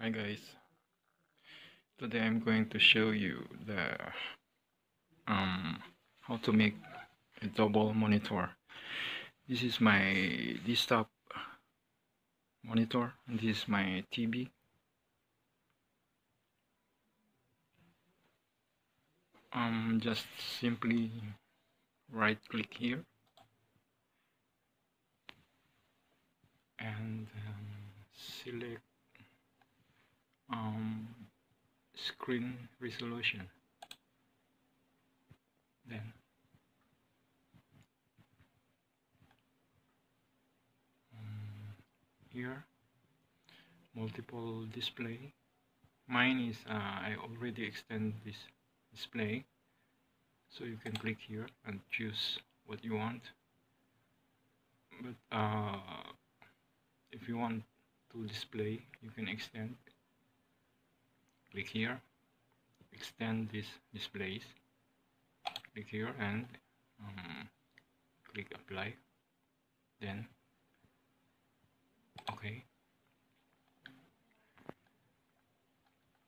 Hi guys. Today I'm going to show you the um how to make a double monitor. This is my desktop monitor and this is my TV. Um just simply right click here and um, select um, screen resolution. Then. Um, here. Multiple display. Mine is uh, I already extend this display. So you can click here and choose what you want. But uh, if you want to display you can extend click here extend this displays click here and um, click apply. Then okay.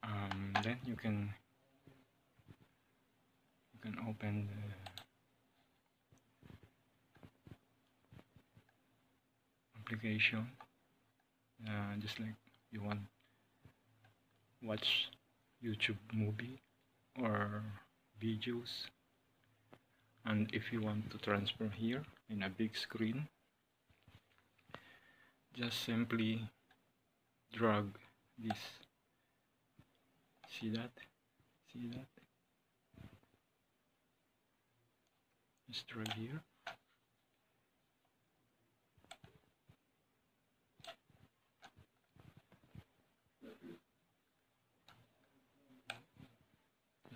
Um, then you can you can open the application. Uh, just like you want. Watch YouTube movie or videos. And if you want to transfer here in a big screen just simply drag this. See that? See that? Just drag here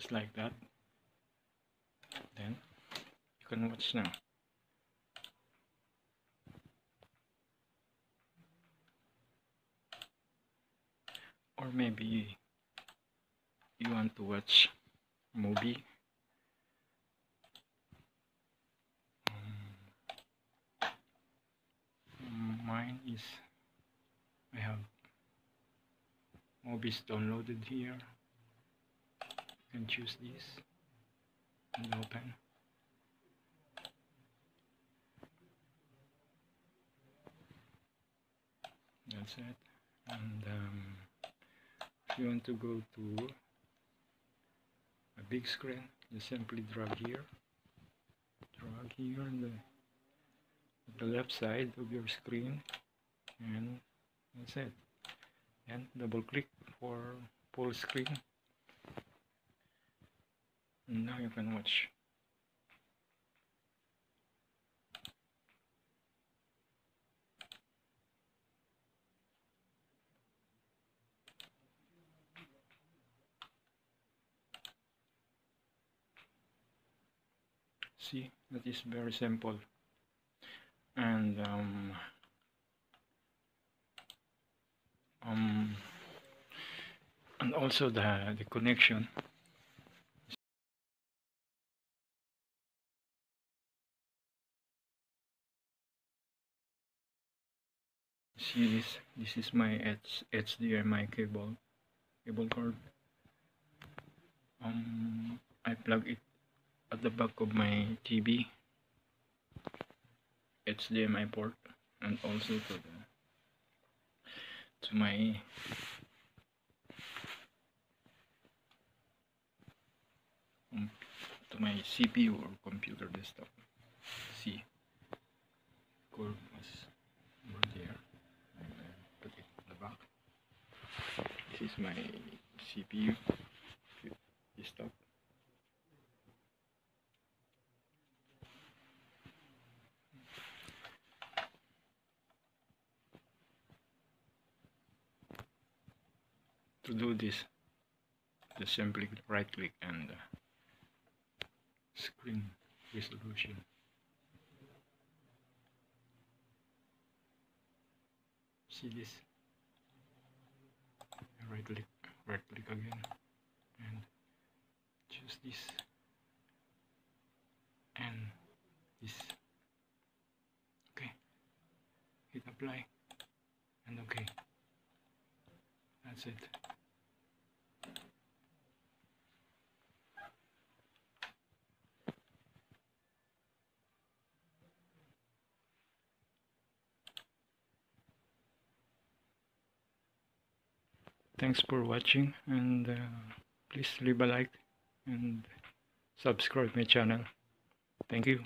just like that. Then you can watch now. Or maybe you want to watch movie. Um, mine is I have movies downloaded here can choose this and open. That's it. And um, if you want to go to a big screen you simply drag here. Drag here on the, the left side of your screen and that's it. And double click for full screen now you can watch see that is very simple. And um, um and also the the connection see this this is my H HDMI cable cable cord. Um I plug it at the back of my TV HDMI port and also to the to my to my CPU or computer desktop. See cord was over there put it in the back this is my CPU desktop to do this just simply right click and uh, screen resolution. See this right click right click again and choose this and this. Okay. Hit apply and okay. That's it thanks for watching and uh, please leave a like and subscribe my channel. Thank you